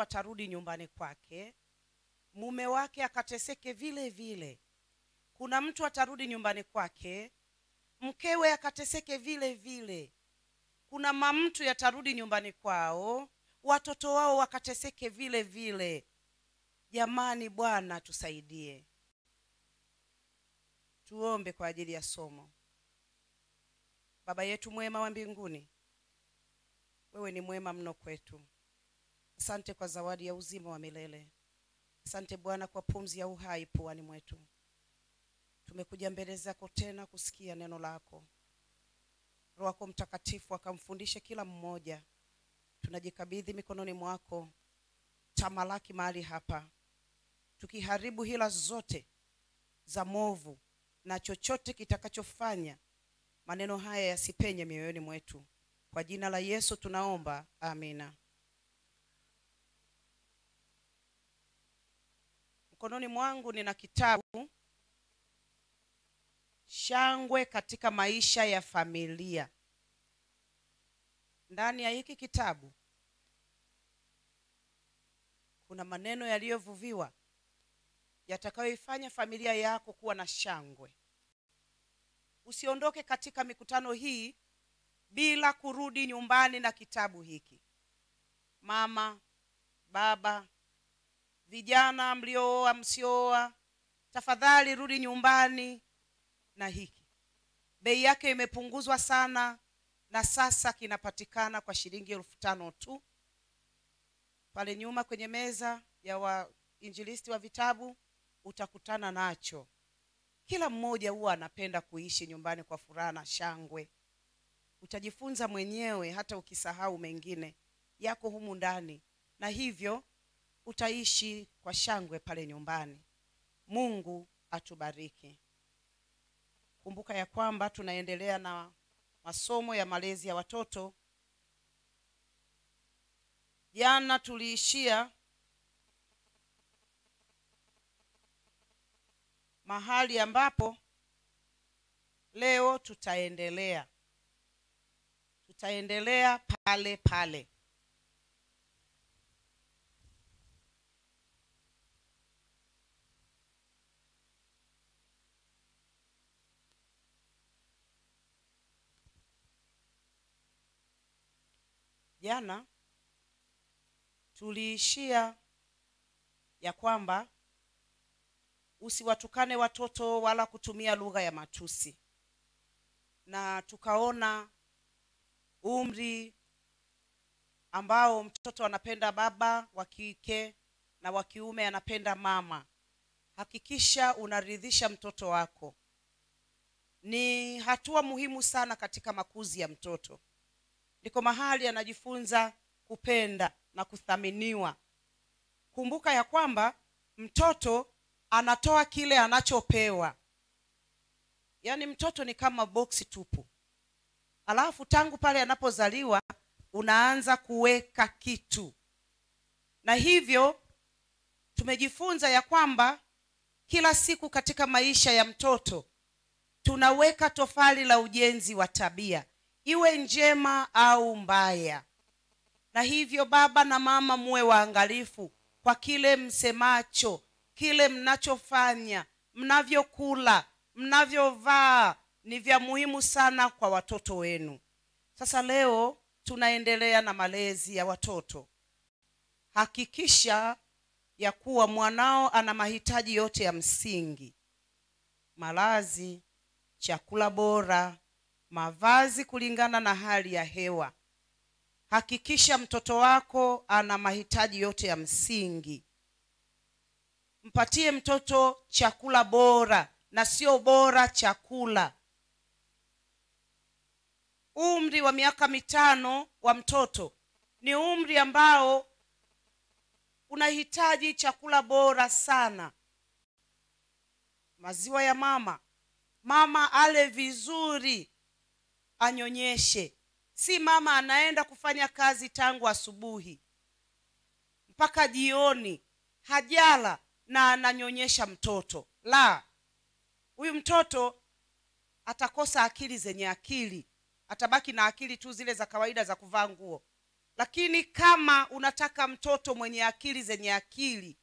atarudi nyumbani kwake mume wake akateseke vile vile. Kuna mtu atarudi nyumbani kwake mkewe akateseke vile vile. Kuna mamtu yatarudi nyumbani kwao watoto wao wakateseke vile vile. Jamani bwana tusaidie. Tuombe kwa ajili ya somo. Baba yetu mwema wa mbinguni wewe ni mwema mno kwetu asante kwa zawadi ya uzima wa milele. Asante bwana kwa pumzi ya uhai puani mwetu. Tumekuja mbele zako tena kusikia neno lako. Roho wako mtakatifu akamfundishe kila mmoja. Tunajikabidhi mikononi mwako. Tamalaki mahali hapa. Tukiharibu hila zote za movu na chochote kitakachofanya maneno haya yasipenye mioyoni mwetu. Kwa jina la yesu tunaomba amina mkononi mwangu nina kitabu shangwe katika maisha ya familia. Ndani ya hiki kitabu kuna maneno yaliyovuviwa yatakayoifanya familia yako kuwa na shangwe. Usiondoke katika mikutano hii bila kurudi nyumbani na kitabu hiki. Mama baba vijana mliooa msiooa tafadhali rudi nyumbani na hiki. Bei yake imepunguzwa sana na sasa kinapatikana kwa shilingi elfu tano tu. Pale nyuma kwenye meza ya wainjilisti wa vitabu utakutana nacho. Kila mmoja huwa anapenda kuishi nyumbani kwa furaha na shangwe. Utajifunza mwenyewe hata ukisahau mengine. Yako humu ndani. Na hivyo utaishi kwa shangwe pale nyumbani. Mungu atubariki. Kumbuka ya kwamba tunaendelea na masomo ya malezi ya watoto. Jana tuliishia mahali ambapo leo tutaendelea. Tutaendelea pale pale jana tuliishia ya kwamba usiwatukane watoto wala kutumia lugha ya matusi. Na tukaona umri ambao mtoto anapenda baba wa kike na wa kiume anapenda mama. Hakikisha unaridhisha mtoto wako. Ni hatua muhimu sana katika makuzi ya mtoto ndiko mahali anajifunza kupenda na kuthaminiwa. Kumbuka ya kwamba mtoto anatoa kile anachopewa. Yaani mtoto ni kama boksi tupu. Alafu tangu pale anapozaliwa unaanza kuweka kitu. Na hivyo tumejifunza ya kwamba kila siku katika maisha ya mtoto tunaweka tofali la ujenzi wa tabia iwe njema au mbaya. Na hivyo baba na mama muwe waangalifu kwa kile msemacho kile mnachofanya mnavyokula mnavyovaa ni vya muhimu sana kwa watoto wenu. Sasa leo tunaendelea na malezi ya watoto. Hakikisha ya kuwa mwanao ana mahitaji yote ya msingi. Malazi chakula bora mavazi kulingana na hali ya hewa. Hakikisha mtoto wako ana mahitaji yote ya msingi. Mpatie mtoto chakula bora na sio bora chakula. Umri wa miaka mitano wa mtoto ni umri ambao unahitaji chakula bora sana. Maziwa ya mama. Mama ale vizuri anyonyeshe. Si mama anaenda kufanya kazi tangu asubuhi. Mpaka jioni hajala na ananyonyesha mtoto. La huyu mtoto atakosa akili zenye akili. Atabaki na akili tu zile za kawaida za kuvaa nguo. Lakini kama unataka mtoto mwenye akili zenye akili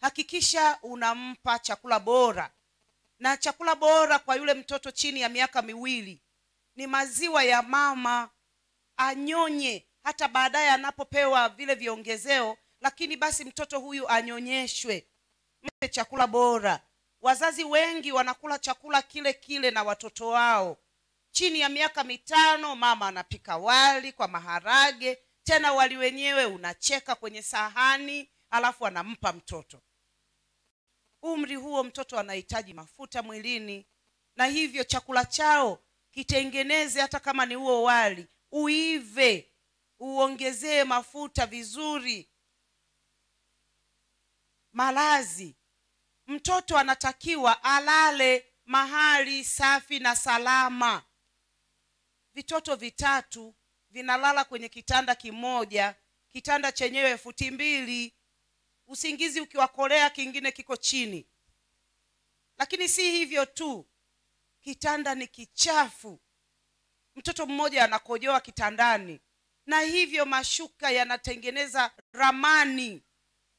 hakikisha unampa chakula bora. Na chakula bora kwa yule mtoto chini ya miaka miwili ni maziwa ya mama anyonye hata baadaye anapopewa vile viongezeo lakini basi mtoto huyu anyonyeshwe. Mpe chakula bora. Wazazi wengi wanakula chakula kile kile na watoto wao. Chini ya miaka mitano mama anapika wali kwa maharage tena wali wenyewe unacheka kwenye sahani alafu anampa mtoto. Umri huo mtoto anahitaji mafuta mwilini na hivyo chakula chao kitengeneze hata kama ni huo wali. Uive. Uongezee mafuta vizuri. Malazi. Mtoto anatakiwa alale mahali safi na salama. Vitoto vitatu vinalala kwenye kitanda kimoja. Kitanda chenyewe futi mbili. Usingizi ukiwakolea kingine kiko chini. Lakini si hivyo tu kitanda ni kichafu. Mtoto mmoja anakojoa kitandani. Na hivyo mashuka yanatengeneza ramani.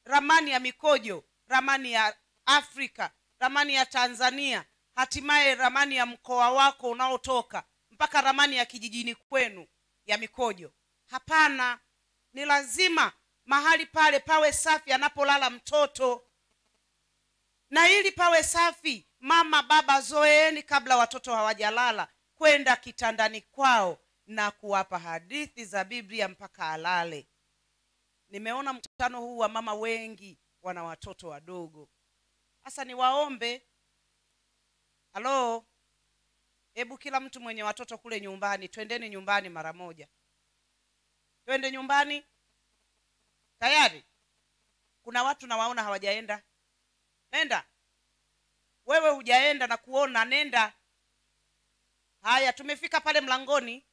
Ramani ya mikojo ramani ya afrika ramani ya tanzania. Hatimaye ramani ya mkoa wako unaotoka mpaka ramani ya kijijini kwenu ya mikojo. Hapana ni lazima mahali pale pawe safi anapolala mtoto. Na ili pawe safi mama baba zoeeni kabla watoto hawajalala kwenda kitandani kwao na kuwapa hadithi za biblia mpaka alale. Nimeona mkutano huu wa mama wengi wana watoto wadogo. Sasa niwaombe. Halo? Hebu kila mtu mwenye watoto kule nyumbani twendeni nyumbani mara moja. Twende nyumbani. Tayari? Kuna watu nawaona hawajaenda. Nenda wewe hujaenda na kuona nenda. Haya tumefika pale mlangoni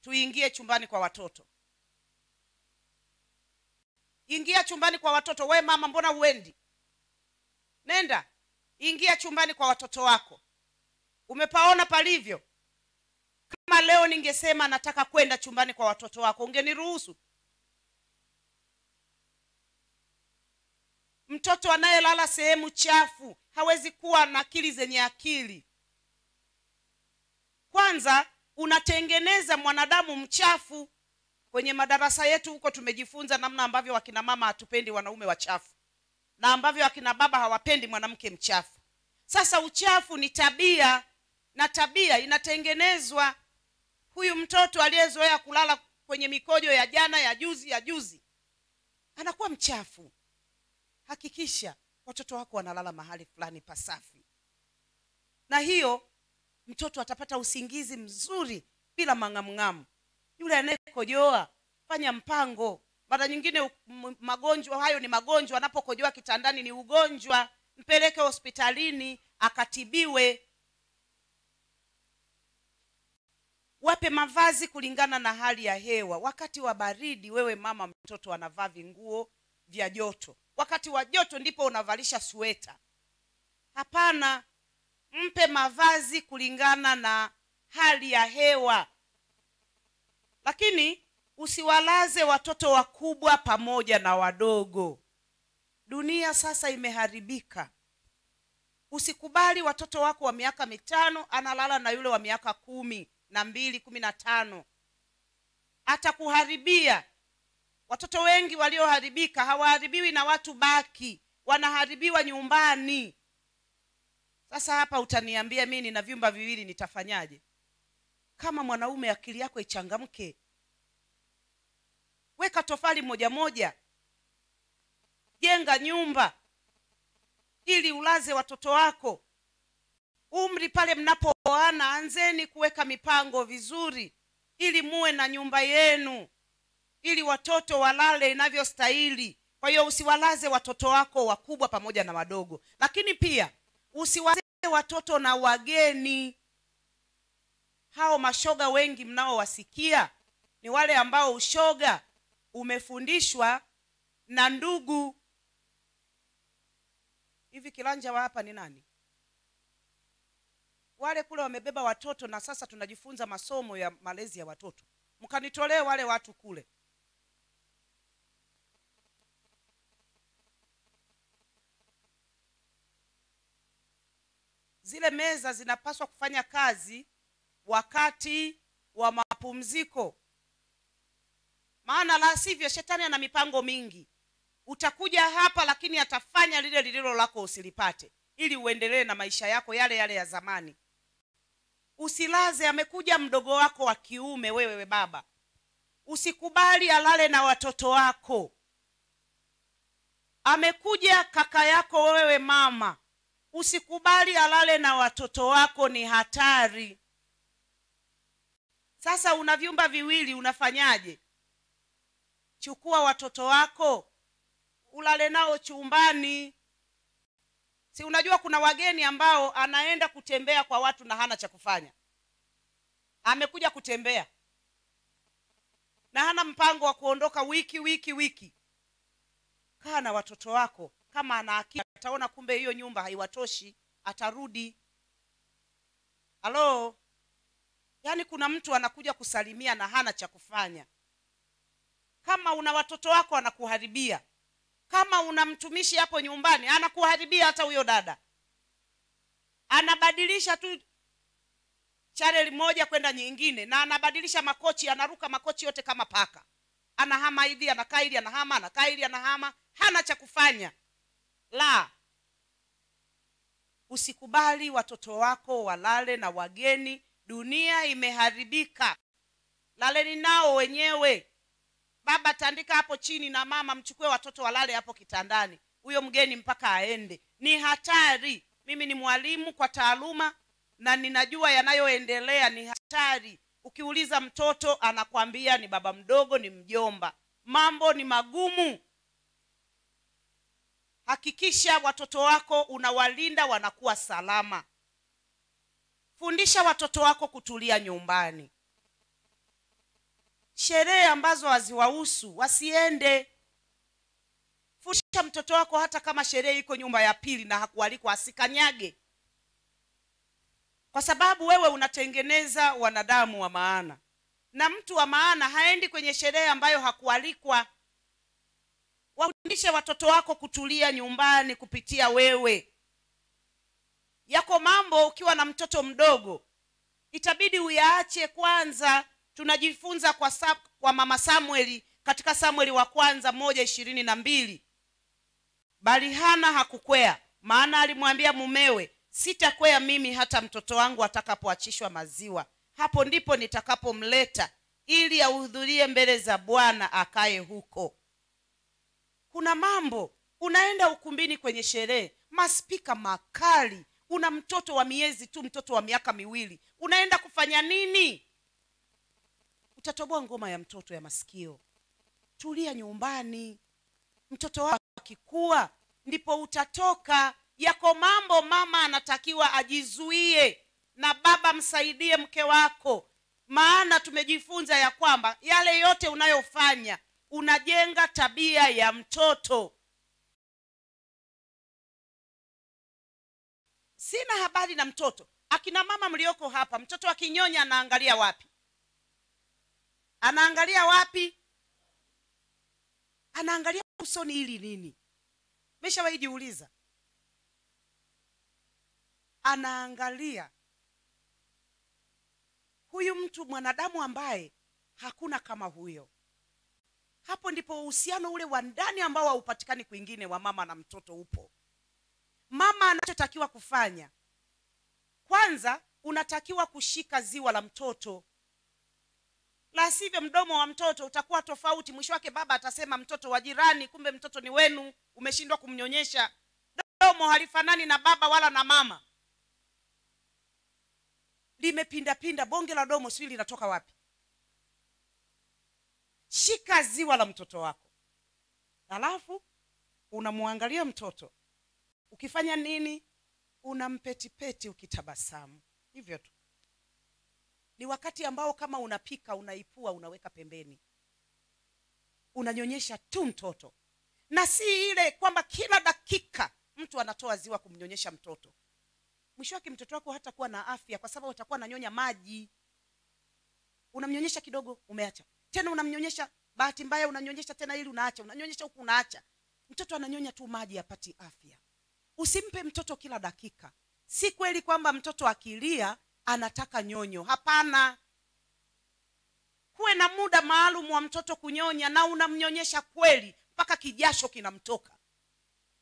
tuingie chumbani kwa watoto. Ingia chumbani kwa watoto. We mama mbona uendi nenda ingia chumbani kwa watoto wako. Umepaona palivyo? Kama leo ningesema nataka kwenda chumbani kwa watoto wako ungeniruhusu? Mtoto anayelala sehemu chafu hawezi kuwa na akili zenye akili. Kwanza unatengeneza mwanadamu mchafu. Kwenye madarasa yetu huko tumejifunza namna ambavyo wakina mama hatupendi wanaume wachafu na ambavyo wakina baba hawapendi mwanamke mchafu. Sasa uchafu ni tabia na tabia inatengenezwa. Huyu mtoto aliyezoea kulala kwenye mikojo ya jana ya juzi ya juzi anakuwa mchafu. Hakikisha watoto wako wanalala mahali fulani pasafi. Na hiyo mtoto atapata usingizi mzuri bila mang'amng'amu. Yule anayekojoa fanya mpango. Mara nyingine magonjwa hayo ni magonjwa anapokojoa kitandani ni ugonjwa. Mpeleke hospitalini akatibiwe. Wape mavazi kulingana na hali ya hewa. Wakati wa baridi wewe mama mtoto anavaa vinguo vya joto wakati wa joto ndipo unavalisha sweta hapana mpe mavazi kulingana na hali ya hewa. Lakini usiwalaze watoto wakubwa pamoja na wadogo. Dunia sasa imeharibika. Usikubali watoto wako wa miaka mitano analala na yule wa miaka kumi na mbili kumi na tano. Atakuharibia watoto wengi walioharibika hawaharibiwi na watu baki wanaharibiwa nyumbani. Sasa hapa utaniambia mi nina vyumba viwili nitafanyaje? Kama mwanaume akili yako ichangamke. Weka tofali moja moja. Jenga nyumba ili ulaze watoto wako. Umri pale mnapooana anzeni kuweka mipango vizuri ili muwe na nyumba yenu ili watoto walale inavyostahili. Kwa hiyo usiwalaze watoto wako wakubwa pamoja na wadogo. Lakini pia usiwaze watoto na wageni. Hao mashoga wengi mnaowasikia ni wale ambao ushoga umefundishwa na ndugu. Hivi kilanja wa hapa ni nani? Wale kule wamebeba watoto na sasa tunajifunza masomo ya malezi ya watoto. Mkanitolee wale watu kule zile meza zinapaswa kufanya kazi wakati wa mapumziko. Maana la sivyo shetani ana mipango mingi. Utakuja hapa lakini atafanya lile lililo lako usilipate ili uendelee na maisha yako yale yale ya zamani. Usilaze amekuja mdogo wako wa kiume wewe baba. Usikubali alale na watoto wako. Amekuja kaka yako wewe mama usikubali alale na watoto wako ni hatari. Sasa una vyumba viwili unafanyaje? Chukua watoto wako ulale nao chumbani. Si unajua kuna wageni ambao anaenda kutembea kwa watu na hana cha kufanya? Amekuja kutembea na hana mpango wa kuondoka wiki wiki wiki. Kaa na watoto wako kama ana akili ataona kumbe hiyo nyumba haiwatoshi atarudi. Halo? Yaani kuna mtu anakuja kusalimia na hana cha kufanya. Kama una watoto wako anakuharibia. Kama una mtumishi hapo nyumbani anakuharibia hata huyo dada. Anabadilisha tu chaneli moja kwenda nyingine na anabadilisha makochi anaruka makochi yote kama paka. Anahama hivi anakaa ili anahama anakaa ili anahama. Hana cha kufanya la usikubali watoto wako walale na wageni dunia imeharibika. Laleni nao wenyewe. Baba tandika hapo chini na mama mchukue watoto walale hapo kitandani. Huyo mgeni mpaka aende. Ni hatari. Mimi ni mwalimu kwa taaluma na ninajua yanayoendelea ni hatari. Ukiuliza mtoto anakwambia ni baba mdogo ni mjomba. Mambo ni magumu hakikisha watoto wako unawalinda wanakuwa salama. Fundisha watoto wako kutulia nyumbani. Sherehe ambazo haziwahusu wasiende. Fundisha mtoto wako hata kama sherehe iko nyumba ya pili na hakualikwa asikanyage. Kwa sababu wewe unatengeneza wanadamu wa maana. Na mtu wa maana haendi kwenye sherehe ambayo hakualikwa wafundishe watoto wako kutulia nyumbani kupitia wewe. Yako mambo ukiwa na mtoto mdogo itabidi uyaache kwanza. Tunajifunza kwa, sap, kwa mama samueli katika samueli wa kwanza moja ishirini na mbili. Bali hana hakukwea maana alimwambia mumewe sitakwea mimi hata mtoto wangu atakapoachishwa maziwa. Hapo ndipo nitakapomleta ili ahudhurie mbele za bwana akaye huko kuna mambo unaenda ukumbini kwenye sherehe maspika makali una mtoto wa miezi tu mtoto wa miaka miwili. Unaenda kufanya nini? Utatoboa ngoma ya mtoto ya masikio. Tulia nyumbani. Mtoto wako akikua ndipo utatoka. Yako mambo mama anatakiwa ajizuie. Na baba msaidie mke wako. Maana tumejifunza ya kwamba yale yote unayofanya unajenga tabia ya mtoto. Sina habari na mtoto. Akina mama mlioko hapa mtoto akinyonya anaangalia wapi? Anaangalia wapi? Anaangalia usoni ili nini? Meshawahi jiuliza? Anaangalia huyu mtu mwanadamu ambaye hakuna kama huyo hapo ndipo uhusiano ule wa ndani ambao haupatikani kwingine wa mama na mtoto upo. Mama anachotakiwa kufanya kwanza unatakiwa kushika ziwa la mtoto. La sivyo mdomo wa mtoto utakuwa tofauti mwisho wake baba atasema mtoto wa jirani kumbe mtoto ni wenu umeshindwa kumnyonyesha. Domo halifanani na baba wala na mama. Limepindapinda bonge la domo sijui linatoka wapi shika ziwa la mtoto wako. Alafu unamwangalia mtoto. Ukifanya nini? Unampetipeti ukitabasamu. Hivyo tu. Ni wakati ambao kama unapika unaipua unaweka pembeni. Unanyonyesha tu mtoto. Na si ile kwamba kila dakika mtu anatoa ziwa kumnyonyesha mtoto. Mwisho wake mtoto wako hatakuwa na afya kwa sababu atakuwa ananyonya maji. Unamnyonyesha kidogo umeacha tena unamnyonyesha bahati mbaya unanyonyesha tena ili unaacha unanyonyesha huku unaacha. Mtoto ananyonya tu maji apati afya. Usimpe mtoto kila dakika. Si kweli kwamba mtoto akilia anataka nyonyo. Hapana. Kuwe na muda maalum wa mtoto kunyonya na unamnyonyesha kweli mpaka kijasho kinamtoka.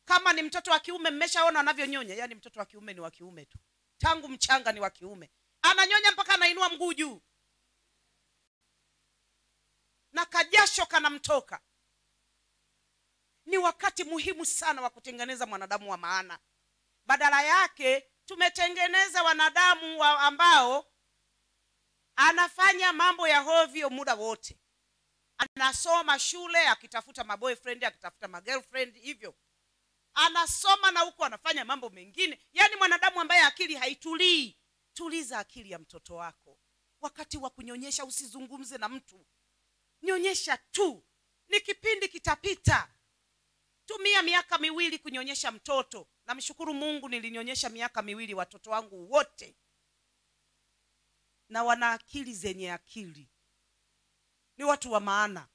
Kama ni mtoto wa kiume mmeshaona anavyonyonya yaani mtoto wa kiume ni wa kiume tu. Tangu mchanga ni wa kiume. Ananyonya mpaka anainua mguu juu na kajasho kanamtoka. Ni wakati muhimu sana wa kutengeneza mwanadamu wa maana. Badala yake tumetengeneza wanadamu wa ambao anafanya mambo ya hovyo muda wote. Anasoma shule akitafuta maboyfriend akitafuta magirlfriend hivyo. Anasoma na huko anafanya mambo mengine. Yaani mwanadamu ambaye akili haitulii. Tuliza akili ya mtoto wako. Wakati wa kunyonyesha usizungumze na mtu nyonyesha tu. Ni kipindi kitapita. Tumia miaka miwili kunyonyesha mtoto. Namshukuru mungu nilinyonyesha miaka miwili watoto wangu wote. Na wana akili zenye akili. Ni watu wa maana.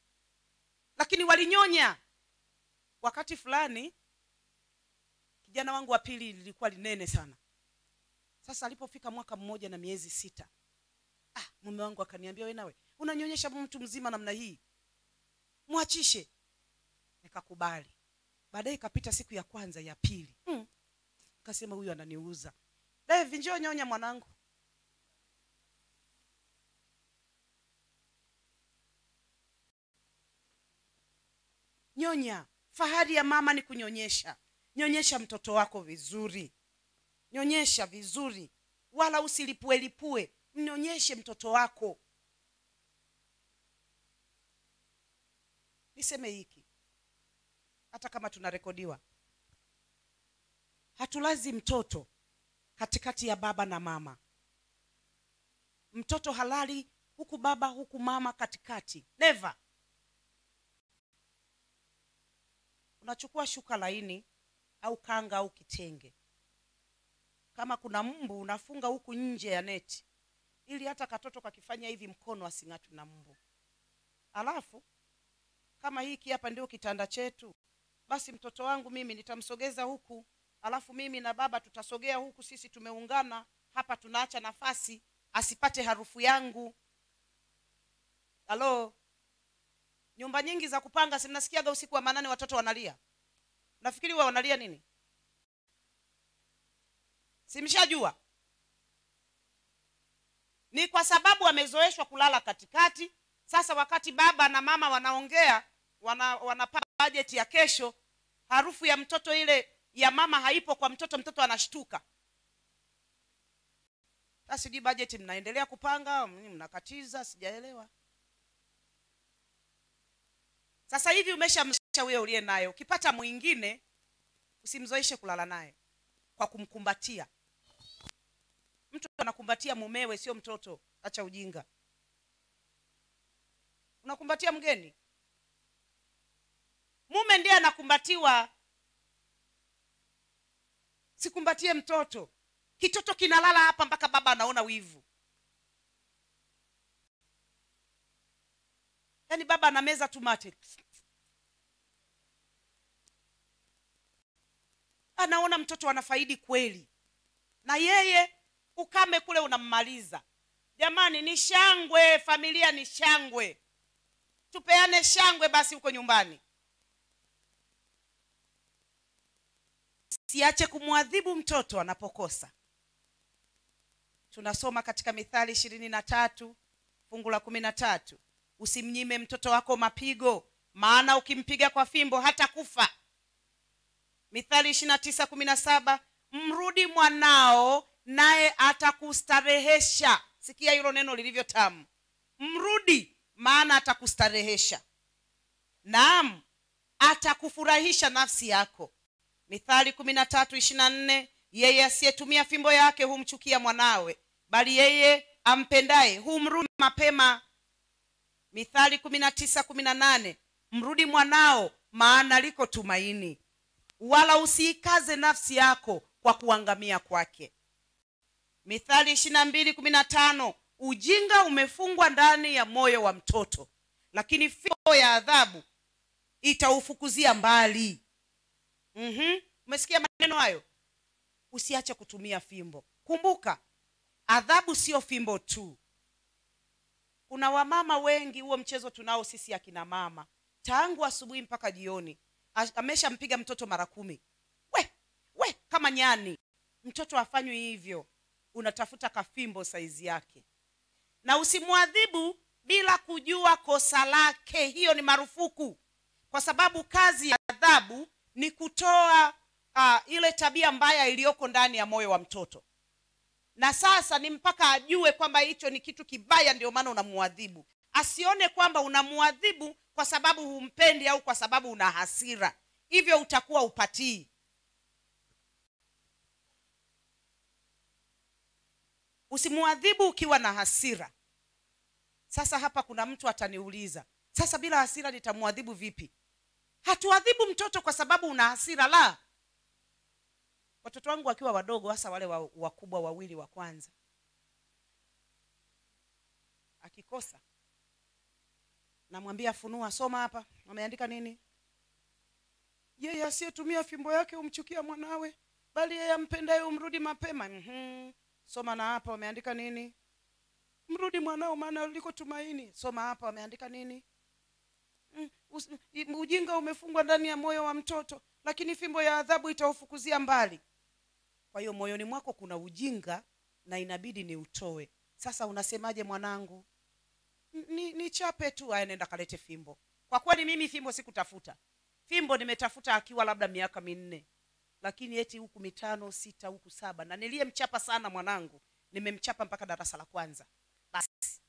Lakini walinyonya. Wakati fulani kijana wangu wa pili lilikuwa linene sana. Sasa alipofika mwaka mmoja na miezi sita mume wangu akaniambia we nawe unanyonyesha mtu mzima namna hii? Mwachishe. Nikakubali. Baadaye ikapita siku ya kwanza ya pili. Hmm. kasema huyu ananiuza. Levi njoo nyonya mwanangu. Nyonya. Fahari ya mama ni kunyonyesha. Nyonyesha mtoto wako vizuri. Nyonyesha vizuri. Wala usilipuelipue mnyonyeshe mtoto wako. Niseme hiki hata kama tunarekodiwa hatulazi mtoto katikati ya baba na mama. Mtoto halali huku baba huku mama katikati. Neva unachukua shuka laini au kanga au kitenge. Kama kuna mbu unafunga huku nje ya neti ili hata katoto kakifanya hivi mkono asing'atwe na mbu. Alafu kama hiki hapa ndio kitanda chetu basi mtoto wangu mimi nitamsogeza huku. Alafu mimi na baba tutasogea huku sisi tumeungana hapa tunaacha nafasi asipate harufu yangu. Halo? Nyumba nyingi za kupanga si mnasikiaga usiku wa manane watoto wanalia? Nafikiri wa wanalia nini? Simshajua ni kwa sababu wamezoeshwa kulala katikati. Sasa wakati baba na mama wanaongea wana, bajeti ya kesho harufu ya mtoto ile ya mama haipo kwa mtoto mtoto anashtuka. Sasa sijui bajeti mnaendelea kupanga mnakatiza sijaelewa. Sasa hivi umeshamsha huyo uliye naye ukipata mwingine usimzoeshe kulala naye kwa kumkumbatia mtu anakumbatia mumewe sio mtoto. Acha ujinga. Unakumbatia mgeni? Mume ndiye anakumbatiwa. Sikumbatie mtoto. Kitoto kinalala hapa mpaka baba anaona wivu. Yaani baba anameza tu mate. Anaona mtoto anafaidi kweli. Na yeye ukame kule unammaliza. Jamani ni shangwe familia ni shangwe. Tupeane shangwe basi huko nyumbani. Siache kumwadhibu mtoto anapokosa. Tunasoma katika mithali ishirini na tatu fungu la kumi na tatu. Usimnyime mtoto wako mapigo maana ukimpiga kwa fimbo hata kufa mithali ishiri na tisa kumi na saba. Mrudi mwanao naye atakustarehesha. Sikia hilo neno lilivyo tamu. Mrudi maana atakustarehesha. Naam atakufurahisha nafsi yako. Mithali kumi na tatu ishiri na nne yeye asiyetumia fimbo yake humchukia mwanawe bali yeye ampendaye humrudi mapema. Mithali kumi na tisa kumi na nane mrudi mwanao maana liko tumaini. Wala usiikaze nafsi yako kwa kuangamia kwake mithali ishiri na mbili kumi na tano ujinga umefungwa ndani ya moyo wa mtoto lakini fimbo ya adhabu itaufukuzia mbali. Mm-hmm. umesikia maneno hayo? Usiache kutumia fimbo. Kumbuka adhabu sio fimbo tu. Kuna wamama wengi huo mchezo tunao sisi akina mama. Tangu asubuhi mpaka jioni ameshampiga mtoto mara kumi. We we kama nyani. Mtoto afanywi hivyo unatafuta kafimbo saizi yake. Na usimwadhibu bila kujua kosa lake. Hiyo ni marufuku. Kwa sababu kazi ya adhabu ni kutoa uh, ile tabia mbaya iliyoko ndani ya moyo wa mtoto. Na sasa ni mpaka ajue kwamba hicho ni kitu kibaya ndio maana unamwadhibu asione kwamba unamuadhibu kwa sababu humpendi au kwa sababu una hasira. Hivyo utakuwa upatii usimuadhibu ukiwa na hasira. Sasa hapa kuna mtu ataniuliza sasa bila hasira nitamwadhibu vipi? Hatuadhibu mtoto kwa sababu una hasira la. Watoto wangu wakiwa wadogo hasa wale wa- wakubwa wawili wa kwanza. Akikosa namwambia funua soma hapa. Ameandika nini? Yeye asiyetumia fimbo yake humchukia mwanawe bali yeye ampendaye umrudi mapema. Mm-hmm. Soma na hapa wameandika nini? Mrudi mwanao maana uliko tumaini. Soma hapa wameandika nini? Mm, ujinga umefungwa ndani ya moyo wa mtoto lakini fimbo ya adhabu itaufukuzia mbali. Kwa hiyo moyoni mwako kuna ujinga na inabidi ni utoe sasa unasemaje mwanangu? Ni, ni chape tu aya nenda kalete fimbo. Kwa kweli mimi fimbo sikutafuta. Fimbo nimetafuta akiwa labda miaka minne lakini eti huku mitano sita huku saba. Na niliyemchapa sana mwanangu nimemchapa mpaka darasa la kwanza. Basi.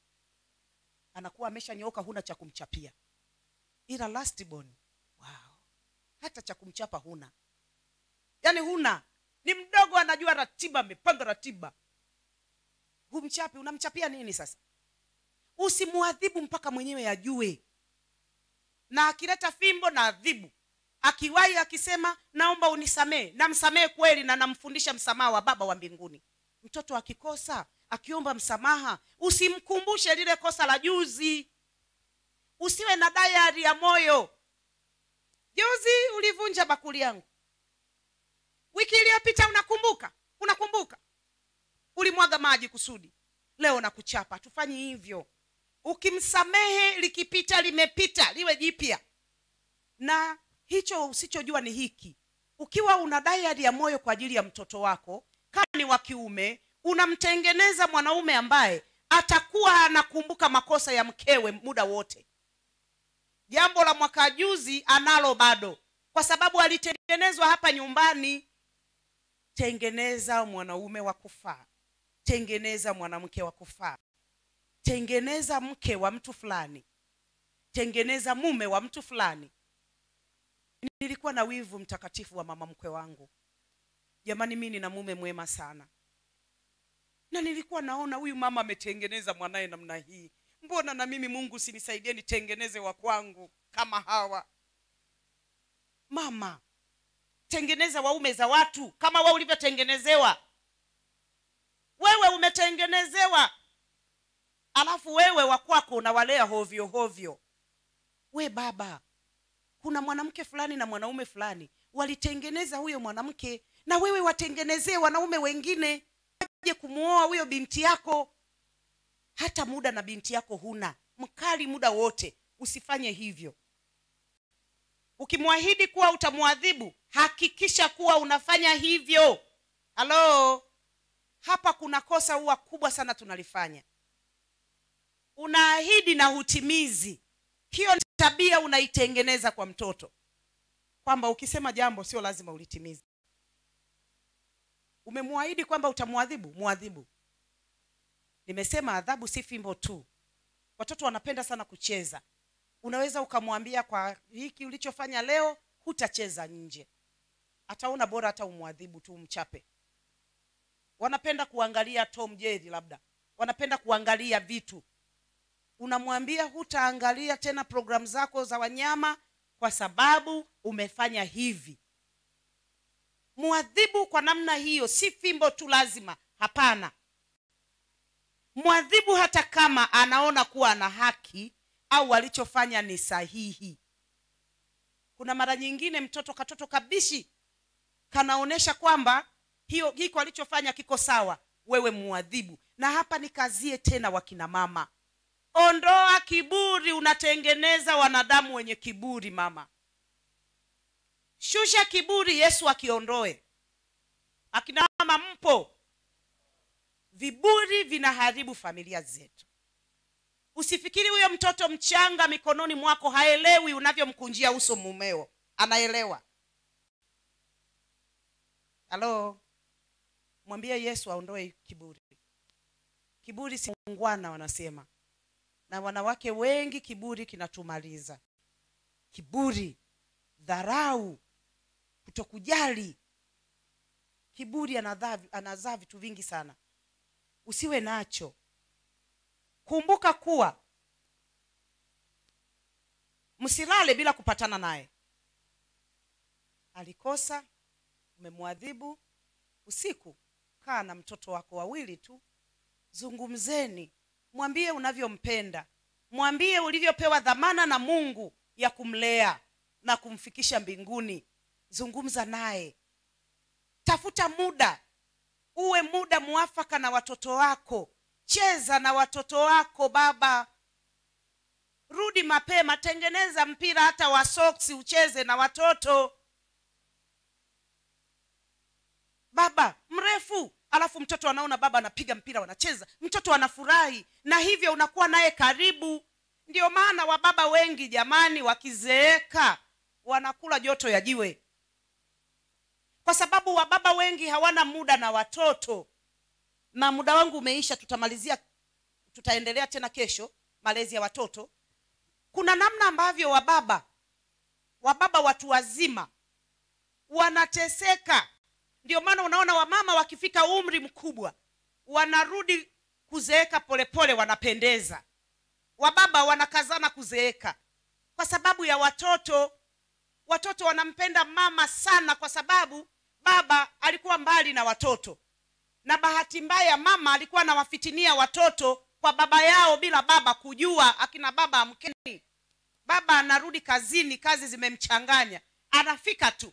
Anakuwa ameshanyooka huna cha kumchapia. Ila last born wow. Hata cha kumchapa huna. Yani huna. Ni mdogo anajua ratiba amepanga ratiba. Humchapi unamchapia nini sasa? Usimuadhibu mpaka mwenyewe ajue. Na akileta fimbo na adhibu akiwahi akisema naomba unisamee namsamee kweli na namfundisha msamaha wa baba wa mbinguni. Mtoto akikosa akiomba msamaha usimkumbushe lile kosa la juzi. Usiwe na dayari ya moyo. Juzi ulivunja bakuli yangu. Wiki iliyopita unakumbuka? Unakumbuka? Ulimwaga maji kusudi. Leo nakuchapa tufanye hivyo. Ukimsamehe likipita limepita liwe jipya. Na hicho usichojua ni hiki. Ukiwa una dayari ya moyo kwa ajili ya mtoto wako kama ni wa kiume unamtengeneza mwanaume ambaye atakuwa anakumbuka makosa ya mkewe muda wote. Jambo la mwaka juzi analo bado. Kwa sababu alitengenezwa hapa nyumbani tengeneza mwanaume wa kufaa tengeneza mwanamke wa kufaa tengeneza mke wa mtu fulani. Tengeneza mume wa mtu fulani nilikuwa na wivu mtakatifu wa mama mkwe wangu. Jamani mi nina mume mwema sana. Na nilikuwa naona huyu mama ametengeneza mwanaye namna hii. Mbona na mimi mungu sinisaidie nitengeneze wa kwangu kama hawa? Mama tengeneza waume za watu kama we ulivyotengenezewa. Wewe umetengenezewa. Alafu wewe wakwako unawalea hovyo hovyo. We baba kuna mwanamke fulani na mwanaume fulani walitengeneza huyo mwanamke na wewe watengenezee wanaume wengine. Aje kumwoa huyo binti yako? Hata muda na binti yako huna. Mkali muda wote. Usifanye hivyo. Ukimwahidi kuwa utamwadhibu hakikisha kuwa unafanya hivyo. Halo? Hapa kuna kosa huwa kubwa sana tunalifanya. Unaahidi na hutimizi. Hiyo tabia unaitengeneza kwa mtoto. Kwamba ukisema jambo sio lazima ulitimize. Umemwahidi kwamba utamwadhibu? Mwadhibu. Nimesema adhabu si fimbo tu. Watoto wanapenda sana kucheza. Unaweza ukamwambia kwa hiki ulichofanya leo hutacheza nje. Ataona bora hata umwadhibu tu umchape. Wanapenda kuangalia tom jerry labda. Wanapenda kuangalia vitu unamwambia hutaangalia tena programu zako za wanyama kwa sababu umefanya hivi. Mwadhibu kwa namna hiyo si fimbo tu lazima hapana. Mwadhibu hata kama anaona kuwa ana haki au alichofanya ni sahihi. Kuna mara nyingine mtoto katoto kabishi kanaonyesha kwamba hiyo hiko alichofanya kiko sawa wewe mwadhibu. Na hapa nikazie tena wakina mama ondoa kiburi unatengeneza wanadamu wenye kiburi mama. Shusha kiburi yesu akiondoe. Akina mama mpo. Viburi vinaharibu familia zetu. Usifikiri huyo mtoto mchanga mikononi mwako haelewi unavyomkunjia uso mumeo. Anaelewa. Halo? Mwambie yesu aondoe kiburi. Kiburi si ungwana wanasema na wanawake wengi kiburi kinatumaliza. Kiburi dharau kutokujali. Kiburi anazaa vitu vingi sana. Usiwe nacho. Kumbuka kuwa msilale bila kupatana naye. Alikosa umemwadhibu. Usiku kaa na mtoto wako wawili tu. Zungumzeni mwambie unavyompenda. Mwambie ulivyopewa dhamana na mungu ya kumlea na kumfikisha mbinguni. Zungumza naye. Tafuta muda. Uwe muda mwafaka na watoto wako. Cheza na watoto wako baba. Rudi mapema tengeneza mpira hata wa soksi ucheze na watoto. Baba mrefu alafu mtoto anaona baba anapiga mpira wanacheza. Mtoto anafurahi. Na hivyo unakuwa naye karibu. Ndio maana wababa wengi jamani wakizeeka wanakula joto ya jiwe. Kwa sababu wababa wengi hawana muda na watoto. Na muda wangu umeisha tutamalizia tutaendelea tena kesho malezi ya watoto. Kuna namna ambavyo wababa wababa watu wazima wanateseka ndio maana unaona wamama wakifika umri mkubwa wanarudi kuzeeka polepole wanapendeza. Wababa wanakazana kuzeeka kwa sababu ya watoto. Watoto wanampenda mama sana kwa sababu baba alikuwa mbali na watoto. Na bahati mbaya mama alikuwa anawafitinia watoto kwa baba yao bila baba kujua akina baba amkeni. Baba anarudi kazini kazi zimemchanganya. Anafika tu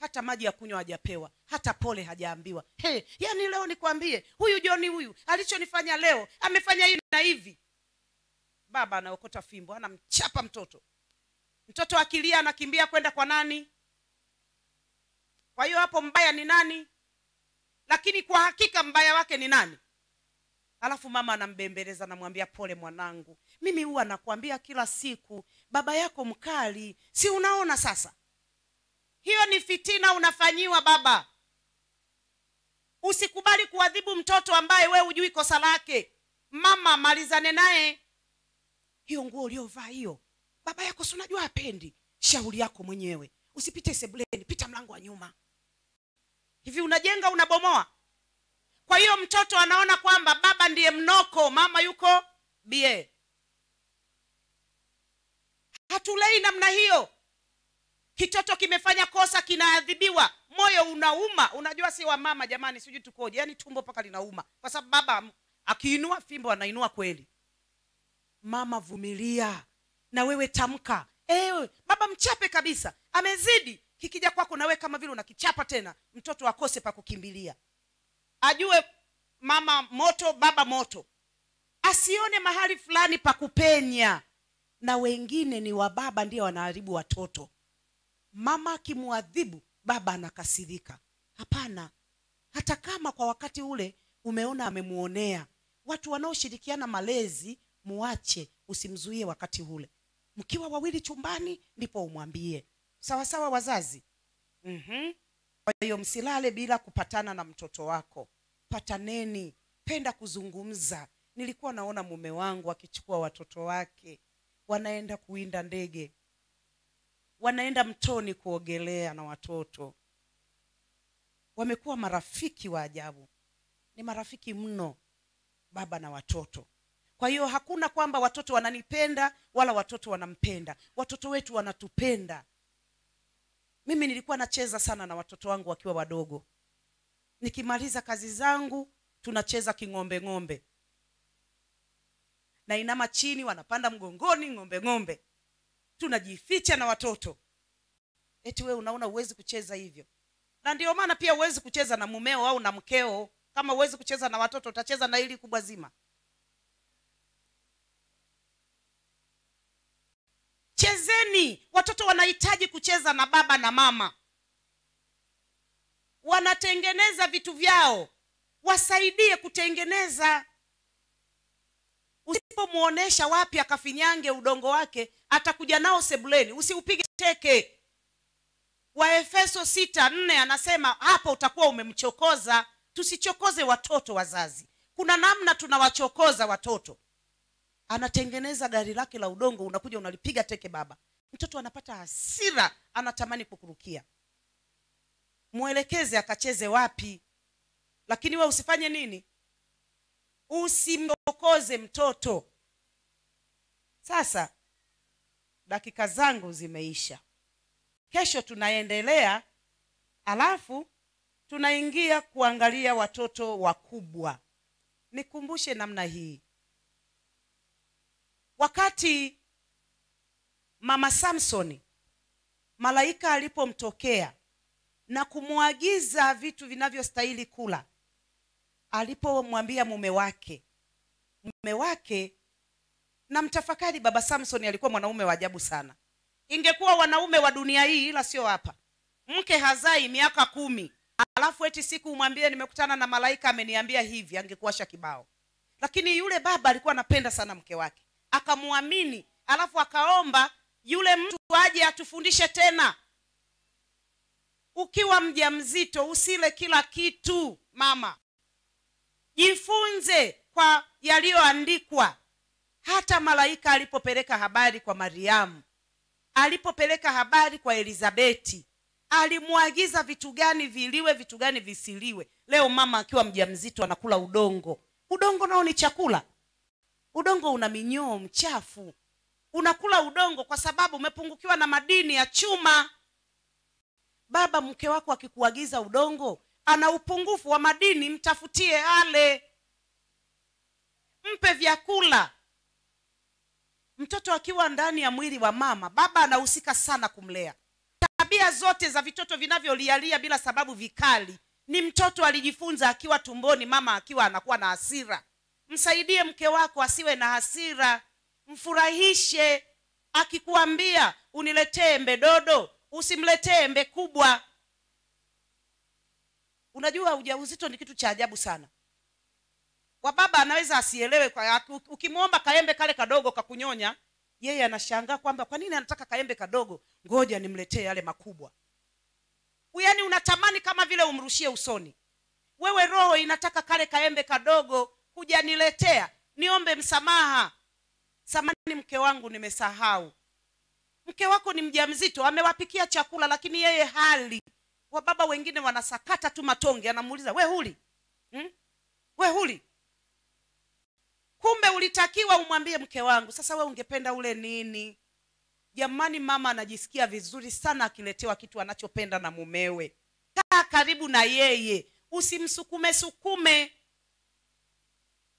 hata maji ya kunywa hajapewa hata pole hajaambiwa. Hey, yani leo nikwambie huyu joni huyu alichonifanya leo amefanya hii na hivi. Baba anaokota fimbo anamchapa mtoto. Mtoto akilia anakimbia kwenda kwa nani? Kwa hiyo hapo mbaya ni nani? Lakini kwa hakika mbaya wake ni nani? Alafu mama anambembeleza anamwambia pole mwanangu. Mimi huwa nakwambia kila siku baba yako mkali si unaona sasa hiyo ni fitina unafanyiwa baba. Usikubali kuadhibu mtoto ambaye we hujui kosa lake. Mama malizane naye. Hiyo nguo uliovaa hiyo baba yako si unajua apendi shauri yako mwenyewe. Usipite sebuleni pita mlango wa nyuma. Hivi unajenga unabomoa? Kwa hiyo mtoto anaona kwamba baba ndiye mnoko mama yuko bie. Hatulei namna hiyo kitoto kimefanya kosa kinaadhibiwa. Moyo unauma. Unajua si wa mama jamani sijui tukoje. Yaani tumbo mpaka linauma. Kwa sababu baba akiinua fimbo anainua kweli. Mama vumilia. Na wewe tamka. Ewe baba mchape kabisa. Amezidi. Kikija kwako nawe kama vile unakichapa tena mtoto akose pa kukimbilia. Ajue mama moto baba moto. Asione mahali fulani pa kupenya. Na wengine ni wababa ndio wanaharibu watoto mama akimwadhibu baba anakasirika. Hapana. Hata kama kwa wakati ule umeona amemuonea watu wanaoshirikiana malezi muache usimzuie wakati ule. Mkiwa wawili chumbani ndipo umwambie. Sawa sawa wazazi? Mm-hmm. kwa hiyo msilale bila kupatana na mtoto wako. Pataneni. Penda kuzungumza. Nilikuwa naona mume wangu akichukua watoto wake. Wanaenda kuwinda ndege wanaenda mtoni kuogelea na watoto. Wamekuwa marafiki wa ajabu. Ni marafiki mno baba na watoto. Kwa hiyo hakuna kwamba watoto wananipenda wala watoto wanampenda. Watoto wetu wanatupenda. Mimi nilikuwa nacheza sana na watoto wangu wakiwa wadogo. Nikimaliza kazi zangu tunacheza king'ombe ng'ombe. Na inama chini wanapanda mgongoni ng'ombe ng'ombe tunajificha na watoto. Eti wewe unaona huwezi kucheza hivyo. Na ndio maana pia huwezi kucheza na mumeo au na mkeo. Kama huwezi kucheza na watoto utacheza na hili kubwa zima. Chezeni. Watoto wanahitaji kucheza na baba na mama. Wanatengeneza vitu vyao. Wasaidie kutengeneza usipomwonyesha wapi akafinyange udongo wake atakuja nao sebuleni. Usiupige teke. Waefeso sita nne anasema hapo utakuwa umemchokoza. Tusichokoze watoto wazazi. Kuna namna tunawachokoza watoto. Anatengeneza gari lake la udongo unakuja unalipiga teke baba. Mtoto anapata hasira anatamani kukurukia. Mwelekeze akacheze wapi? Lakini we usifanye nini usimchokoze mtoto. Sasa dakika zangu zimeisha. Kesho tunaendelea alafu tunaingia kuangalia watoto wakubwa. Nikumbushe namna hii. Wakati mama samsoni malaika alipomtokea na kumwagiza vitu vinavyostahili kula alipomwambia mume wake. Mume wake na mtafakari baba samson alikuwa mwanaume wa ajabu sana. Ingekuwa wanaume wa dunia hii ila sio hapa. Mke hazai miaka kumi. Alafu eti siku umwambie nimekutana na malaika ameniambia hivi angekuasha kibao. Lakini yule baba alikuwa anapenda sana mke wake. Akamwamini alafu akaomba yule mtu aje atufundishe tena. Ukiwa mja mzito usile kila kitu mama jifunze kwa yaliyoandikwa. Hata malaika alipopeleka habari kwa mariamu alipopeleka habari kwa elizabeti alimwagiza vitu gani viliwe vitu gani visiliwe. Leo mama akiwa mja mzito anakula udongo. Udongo nao ni chakula. Udongo una minyoo mchafu. Unakula udongo kwa sababu umepungukiwa na madini ya chuma. Baba mke wako akikuagiza udongo ana upungufu wa madini mtafutie ale. Mpe vyakula. Mtoto akiwa ndani ya mwili wa mama baba anahusika sana kumlea. Tabia zote za vitoto vinavyolialia bila sababu vikali ni mtoto alijifunza akiwa tumboni mama akiwa anakuwa na hasira. Msaidie mke wako asiwe na hasira. Mfurahishe. Akikuambia uniletee embe dodo usimletee embe kubwa unajua ujauzito ni kitu cha ajabu sana. Kwa baba anaweza asielewe ukimwomba kaembe kale kadogo kakunyonya yeye anashangaa kwamba kwa nini anataka kaembe kadogo? Ngoja nimletee yale makubwa. Yaani unatamani kama vile umrushie usoni. Wewe roho inataka kale kaembe kadogo hujaniletea. Niombe msamaha. Samani mke wangu nimesahau. Mke wako ni mjamzito amewapikia chakula lakini yeye hali wababa wengine wanasakata tu matonge anamuuliza we huli? Hmm? we huli. Kumbe ulitakiwa umwambie mke wangu. Sasa we ungependa ule nini? Jamani mama anajisikia vizuri sana akiletewa kitu anachopenda na mumewe. Kaa karibu na yeye. Usimsukume sukume.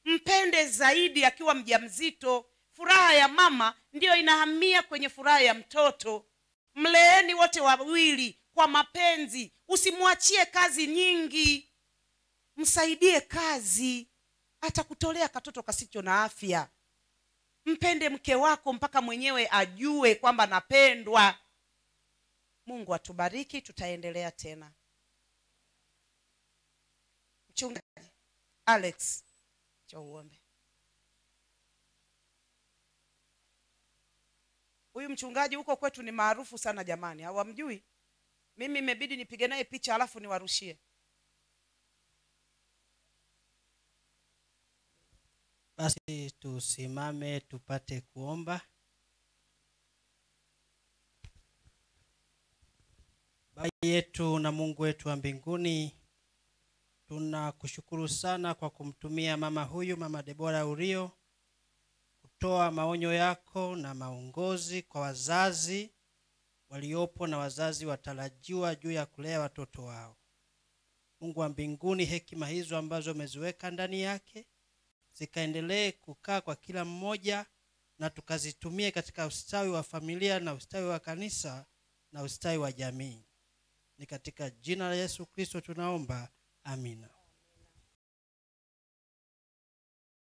Mpende zaidi akiwa mja mzito furaha ya mama ndiyo inahamia kwenye furaha ya mtoto. Mleeni wote wawili kwa mapenzi. Usimwachie kazi nyingi. Msaidie kazi. Atakutolea katoto kasicho na afya. Mpende mke wako mpaka mwenyewe ajue kwamba napendwa. Mungu atubariki tutaendelea tena. Mchungaji alex chouombe huyu mchungaji huko kwetu ni maarufu sana jamani hawamjui mimi imebidi nipige naye picha alafu niwarushie. Basi tusimame tupate kuomba. Baba yetu na mungu wetu wa mbinguni tunakushukuru sana kwa kumtumia mama huyu mama debora urio kutoa maonyo yako na maongozi kwa wazazi waliopo na wazazi watarajiwa juu ya kulea watoto wao. Mungu wa mbinguni hekima hizo ambazo umeziweka ndani yake zikaendelee kukaa kwa kila mmoja na tukazitumie katika ustawi wa familia na ustawi wa kanisa na ustawi wa jamii. Ni katika jina la yesu kristo tunaomba amina